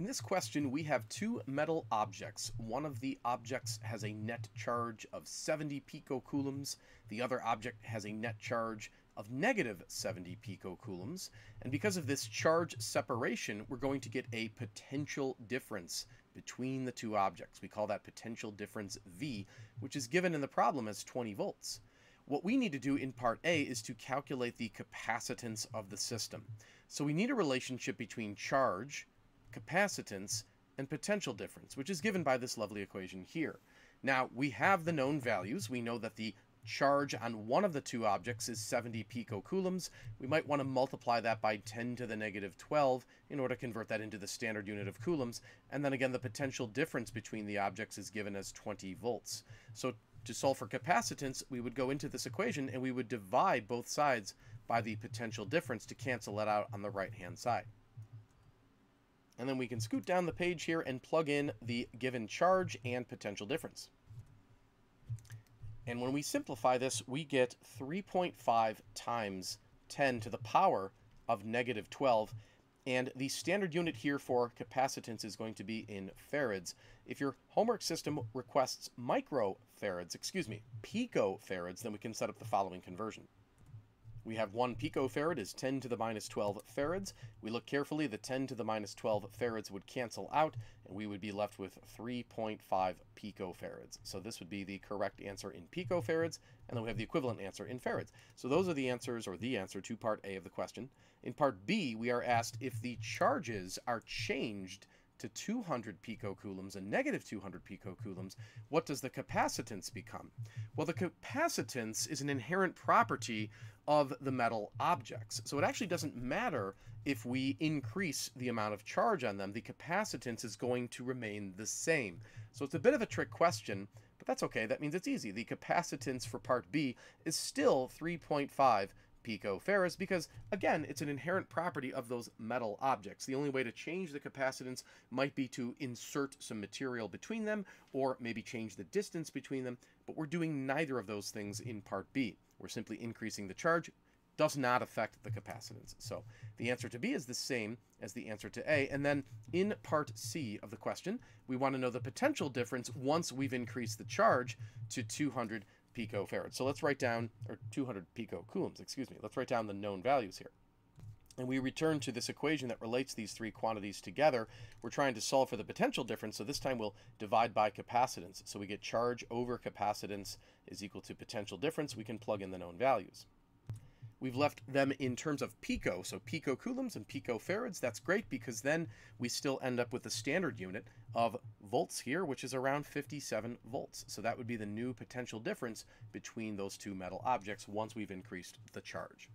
In this question, we have two metal objects. One of the objects has a net charge of 70 picocoulombs. The other object has a net charge of negative 70 picocoulombs. And because of this charge separation, we're going to get a potential difference between the two objects. We call that potential difference V, which is given in the problem as 20 volts. What we need to do in part A is to calculate the capacitance of the system. So we need a relationship between charge, capacitance, and potential difference, which is given by this lovely equation here. Now, we have the known values. We know that the charge on one of the two objects is 70 picocoulombs. We might want to multiply that by 10 to the negative 12 in order to convert that into the standard unit of coulombs. And then again, the potential difference between the objects is given as 20 volts. So to solve for capacitance, we would go into this equation and we would divide both sides by the potential difference to cancel it out on the right-hand side. And then we can scoot down the page here and plug in the given charge and potential difference. And when we simplify this, we get 3.5 times 10 to the power of negative 12. And the standard unit here for capacitance is going to be in farads. If your homework system requests microfarads, excuse me, picofarads, then we can set up the following conversion. We have 1 picofarad is 10 to the minus 12 farads. We look carefully, the 10 to the minus 12 farads would cancel out, and we would be left with 3.5 picofarads. So this would be the correct answer in picofarads, and then we have the equivalent answer in farads. So those are the answers, or the answer, to part A of the question. In part B, we are asked if the charges are changed to 200 picocoulombs and negative 200 picocoulombs, what does the capacitance become? Well, the capacitance is an inherent property of the metal objects. So it actually doesn't matter if we increase the amount of charge on them, the capacitance is going to remain the same. So it's a bit of a trick question, but that's okay. That means it's easy. The capacitance for part B is still 3.5 picofarads because, again, it's an inherent property of those metal objects. The only way to change the capacitance might be to insert some material between them or maybe change the distance between them, but we're doing neither of those things in part B. We're simply increasing the charge, does not affect the capacitance. So the answer to B is the same as the answer to A. And then in part C of the question, we want to know the potential difference once we've increased the charge to 200 picofarads. So let's write down, or 200 picocoulombs, excuse me. Let's write down the known values here. And we return to this equation that relates these three quantities together. We're trying to solve for the potential difference, so this time we'll divide by capacitance. So we get charge over capacitance is equal to potential difference. We can plug in the known values. We've left them in terms of pico, so picocoulombs and picofarads. That's great because then we still end up with the standard unit of volts here, which is around 57 volts. So that would be the new potential difference between those two metal objects once we've increased the charge.